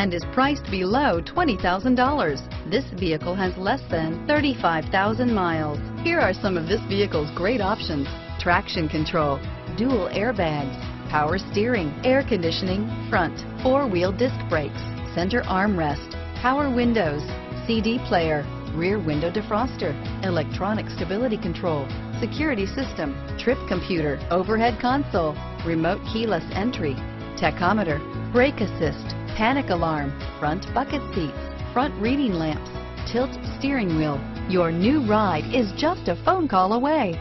and is priced below $20,000. This vehicle has less than 35,000 miles. Here are some of this vehicle's great options. Traction control, dual airbags, power steering, air conditioning, front, four-wheel disc brakes, center armrest, power windows, CD player, rear window defroster, electronic stability control, security system, trip computer, overhead console, remote keyless entry, tachometer, brake assist, panic alarm, front bucket seats, front reading lamps, tilt steering wheel. Your new ride is just a phone call away.